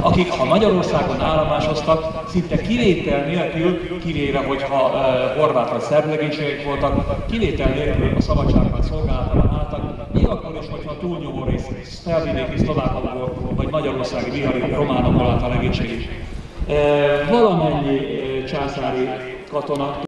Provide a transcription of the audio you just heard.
akik ha Magyarországon állomásoztak, szinte kivétel nélkül, kivéve, hogyha uh, horvát vagy szerb voltak, kivétel nélkül a szabadságban szolgálatban álltak, még akkor is, hogyha túlnyomó rész felvidéki szlovákokból vagy magyarországi vihari románokból állt a legénység is. Uh, valamennyi uh, császári katona